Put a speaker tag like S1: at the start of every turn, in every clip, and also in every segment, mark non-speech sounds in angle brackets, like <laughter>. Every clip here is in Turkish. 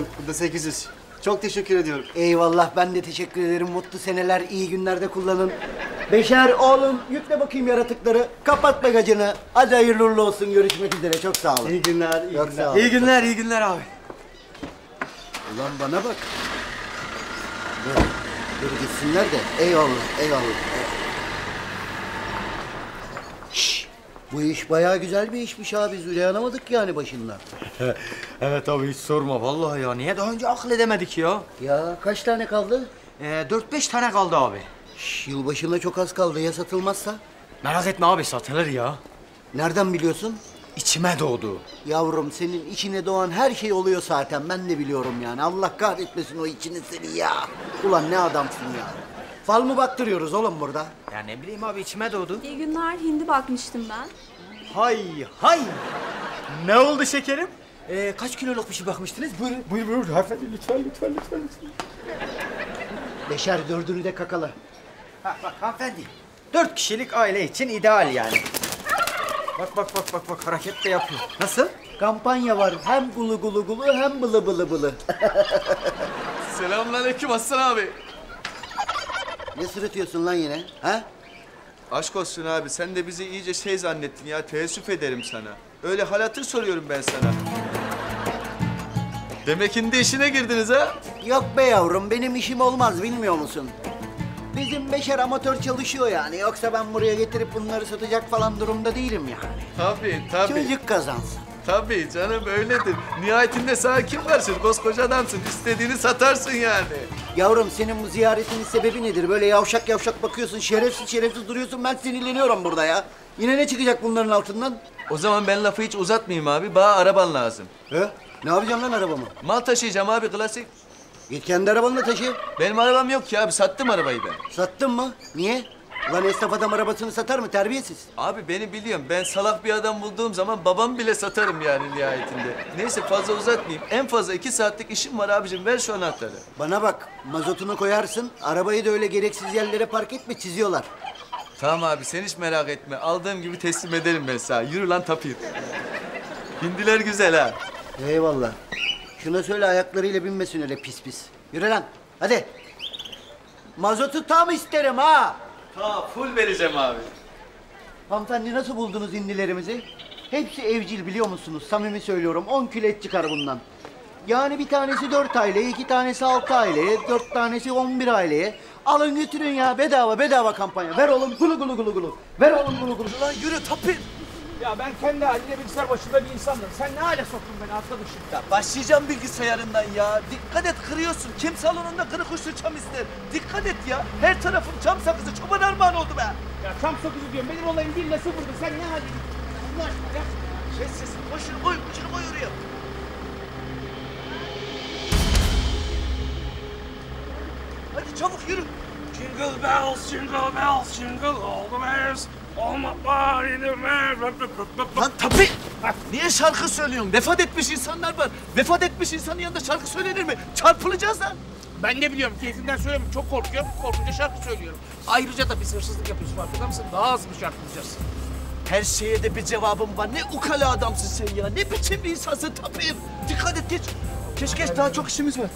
S1: Buyurun, bu da 800. Çok teşekkür ediyorum.
S2: Eyvallah ben de teşekkür ederim. Mutlu seneler, iyi günlerde kullanın. Beşer oğlum yükle bakayım yaratıkları. Kapat bagajını. Hadi hayırlı uğurlu olsun. Görüşmek üzere. Çok sağ olun.
S1: İyi günler, iyi
S2: Çok
S1: günler.
S2: sağ olun.
S3: İyi günler, iyi günler abi.
S2: Ulan bana bak. Dur, dur gitsinler de. Eyvallah, eyvallah. Şşş, bu iş bayağı güzel bir işmiş abi. Züleyhanamadık yani başından. <laughs>
S3: evet abi hiç sorma vallahi ya. Niye daha önce akıl edemedik ya?
S2: Ya kaç tane kaldı?
S3: Ee, 4-5 tane kaldı abi.
S2: Şş, yılbaşına çok az kaldı. Ya satılmazsa?
S3: Merak etme abi satılır ya.
S2: Nereden biliyorsun?
S3: İçime doğdu.
S2: Yavrum senin içine doğan her şey oluyor zaten. Ben de biliyorum yani. Allah kahretmesin o içini seni ya. Ulan ne adamsın ya. Fal mı baktırıyoruz oğlum burada?
S3: Ya ne bileyim abi içime doğdu.
S4: İyi günler. Hindi bakmıştım ben.
S3: Hay hay. Ne oldu şekerim? Ee, kaç kiloluk bir şey bakmıştınız? Buyurun. Buyur buyur hanımefendi lütfen lütfen lütfen. lütfen.
S2: Beşer dördünü de kakala.
S3: Ha, bak hanımefendi. Dört kişilik aile için ideal yani. Bak bak bak bak bak hareket de yapıyor. Nasıl?
S2: Kampanya var. Hem gulu gulu gulu hem bılı bılı bılı. <laughs>
S5: Selamünaleyküm Aslan abi.
S2: ne sırıtıyorsun lan yine? Ha?
S5: Aşk olsun abi sen de bizi iyice şey zannettin ya teessüf ederim sana. Öyle hal hatır soruyorum ben sana. Demek hindi işine girdiniz ha?
S2: Yok be yavrum benim işim olmaz bilmiyor musun? Bizim Beşer amatör çalışıyor yani. Yoksa ben buraya getirip bunları satacak falan durumda değilim yani.
S5: Tabii tabii.
S2: Çocuk kazansın.
S5: Tabii canım öyledir. Nihayetinde sana kim karışır? Koskoca adamsın. İstediğini satarsın yani.
S2: Yavrum senin bu ziyaretinin sebebi nedir? Böyle yavşak yavşak bakıyorsun, şerefsiz şerefsiz duruyorsun. Ben sinirleniyorum burada ya. Yine ne çıkacak bunların altından?
S5: O zaman ben lafı hiç uzatmayayım abi. Bana araban lazım.
S2: He? Ne yapacaksın lan arabamı?
S5: Mal taşıyacağım abi klasik.
S2: Git kendi arabanla taşı.
S5: Benim arabam yok ki abi. Sattım arabayı ben.
S2: Sattın mı? Niye? Lan esnaf adam arabasını satar mı? Terbiyesiz.
S5: Abi beni biliyorum. Ben salak bir adam bulduğum zaman babam bile satarım yani nihayetinde. Neyse fazla uzatmayayım. En fazla iki saatlik işim var abicim. Ver şu anahtarı.
S2: Bana bak, mazotunu koyarsın. Arabayı da öyle gereksiz yerlere park etme, çiziyorlar.
S5: Tamam abi sen hiç merak etme. Aldığım gibi teslim ederim ben sana. Yürü lan tapir. Hindiler güzel ha.
S2: Eyvallah. Şuna söyle ayaklarıyla binmesin öyle pis pis. Yürü lan, hadi. Mazotu tam isterim ha.
S5: Ha full vereceğim abi.
S2: Hanımefendi nasıl buldunuz indilerimizi? Hepsi evcil biliyor musunuz? Samimi söylüyorum. 10 kilo et çıkar bundan. Yani bir tanesi 4 aileye, iki tanesi 6 aileye, dört tanesi 11 aileye. Alın götürün ya bedava bedava kampanya. Ver oğlum gulu gulu gulu gulu. Ver oğlum gulu gulu. Lan yürü tapir.
S6: Ya ben kendi haline bilgisayar başında bir insandım. Sen ne hale soktun beni arkadaşım?
S5: Ya başlayacağım bilgisayarından ya. Dikkat et kırıyorsun. Kim salonunda kırık uçlu çam ister? Dikkat et ya. Her tarafım çam sakızı. Çoban armağan oldu be.
S6: Ya tam sokuzu diyorum. Benim olayım nasıl burada? Sen ne hale Allah aşkına ya.
S5: Sessiz. Koşun koy. Koşun koy oraya. Hadi çabuk yürü.
S6: Jingle bells, jingle bells, jingle all the bells. All my body in the man.
S5: Lan tabii. Niye şarkı söylüyorsun? Vefat etmiş insanlar var. Vefat etmiş insanın yanında şarkı söylenir mi? Çarpılacağız lan.
S6: Ben ne biliyorum keyfimden söylüyorum. Çok korkuyorum. Korkunca şarkı söylüyorum. Ayrıca da biz hırsızlık yapıyoruz farkında mısın? Daha az mı çarpılacağız?
S5: Her şeye de bir cevabım var. Ne ukala adamsın sen ya. Ne biçim bir insansın tabii. Dikkat et geç. Geç daha çok işimiz var.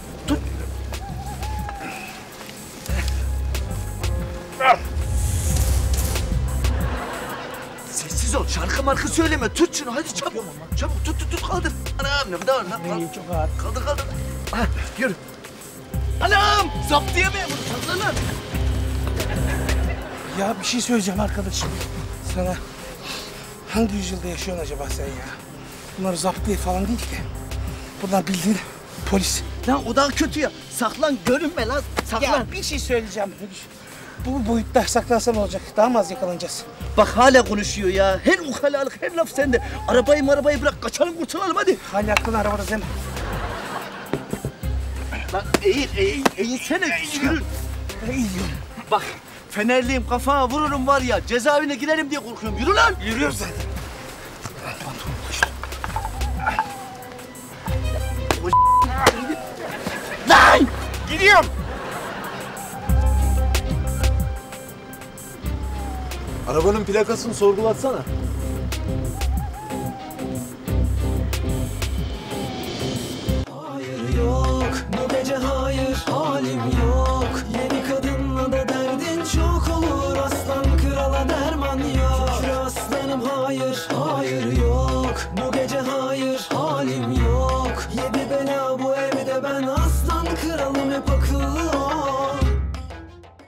S5: Sessiz ol. Şarkı markı söyleme. Tut şunu. Hadi çabuk. Çabuk tut tut tut kaldır. Anam ne var lan. Kal-
S6: çok ağır.
S5: Kaldır kaldır. Ha, yürü. Anam! Zaptiyemeyim. Kaldır lan.
S6: Ya bir şey söyleyeceğim arkadaşım. Sana hangi yüzyılda yaşıyorsun acaba sen ya? Bunlar zaptiye falan değil ki. Bunlar bildiğin polis.
S2: Lan o daha kötü ya. Saklan görünme lan. Saklan.
S6: Ya bir şey söyleyeceğim. Bu boyutta saklansa ne olacak? Daha mı az yakalanacağız?
S2: Bak hala konuşuyor ya. Her ukalalık her laf sende. Arabayı marabayı bırak kaçalım kurtulalım hadi.
S6: Hala aklını arabada değil mi?
S2: Lan eğil eğil eğilsene yürü.
S6: İyi.
S2: Bak fenerliyim kafana vururum var ya cezaevine girerim diye korkuyorum. Yürü lan.
S6: Yürüyoruz zaten.
S2: Lan!
S6: Gidiyorum.
S1: Arabanın plakasını sorgulatsana.
S7: Hayır yok, bu gece hayır halim yok. Yeni kadınla da derdin çok olur. Aslan krala derman yok. Şükür aslanım hayır, hayır yok. Bu gece hayır halim yok. Yedi bela bu evde ben aslan kralım hep akıllı